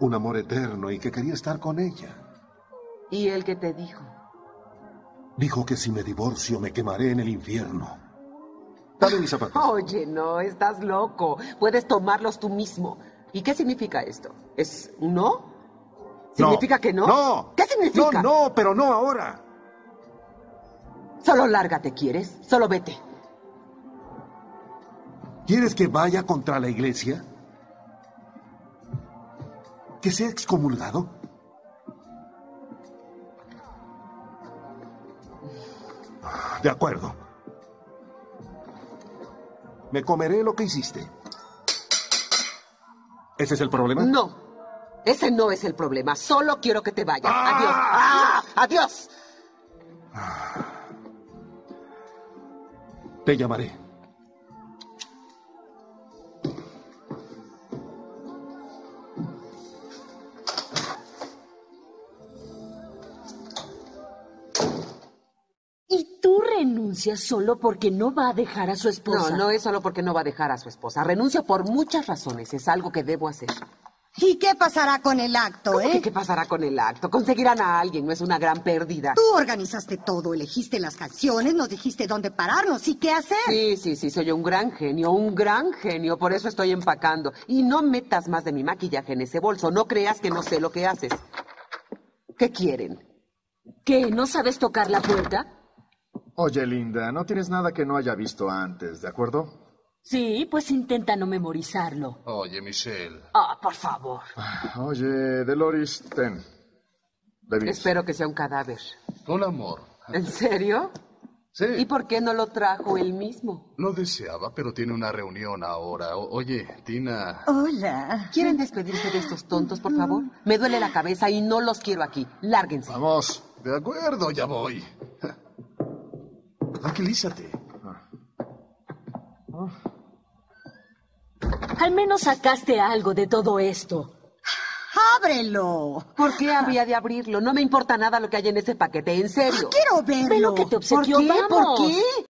un amor eterno y que quería estar con ella. ¿Y él qué te dijo? Dijo que si me divorcio me quemaré en el infierno. Dame mis zapatos. Oye, no, estás loco. Puedes tomarlos tú mismo. ¿Y qué significa esto? ¿Es un no? ¿Significa que no? No. ¿Qué significa? No, no, pero no ahora. Solo lárgate, ¿quieres? Solo vete. ¿Quieres que vaya contra la iglesia? ¿Que sea excomulgado? De acuerdo. Me comeré lo que hiciste. ¿Ese es el problema? No. Ese no es el problema. Solo quiero que te vayas. ¡Ah! Adiós. ¡Ah! ¡Adiós! Te llamaré. Tú renuncias solo porque no va a dejar a su esposa? No, no es solo porque no va a dejar a su esposa. Renuncia por muchas razones. Es algo que debo hacer. ¿Y qué pasará con el acto, ¿Cómo eh? que ¿Qué pasará con el acto? Conseguirán a alguien, no es una gran pérdida. Tú organizaste todo, elegiste las canciones, nos dijiste dónde pararnos y qué hacer. Sí, sí, sí, soy un gran genio, un gran genio, por eso estoy empacando. Y no metas más de mi maquillaje en ese bolso, no creas que no sé lo que haces. ¿Qué quieren? ¿Qué? ¿No sabes tocar la puerta? Oye, Linda, no tienes nada que no haya visto antes, ¿de acuerdo? Sí, pues intenta no memorizarlo. Oye, Michelle. Ah, por favor. Oye, Deloris, ten. Espero que sea un cadáver. Con amor. ¿En serio? Sí. ¿Y por qué no lo trajo él mismo? Lo deseaba, pero tiene una reunión ahora. O- oye, Tina. Hola. ¿Quieren despedirse de estos tontos, por favor? Me duele la cabeza y no los quiero aquí. Lárguense. Vamos. De acuerdo, ya voy. Tranquilízate. Al menos sacaste algo de todo esto. Ábrelo. ¿Por qué habría de abrirlo? No me importa nada lo que hay en ese paquete, en serio. Quiero verlo. Ve lo que te ¿Por qué? ¿Por qué?